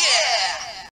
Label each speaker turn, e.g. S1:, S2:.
S1: yeah!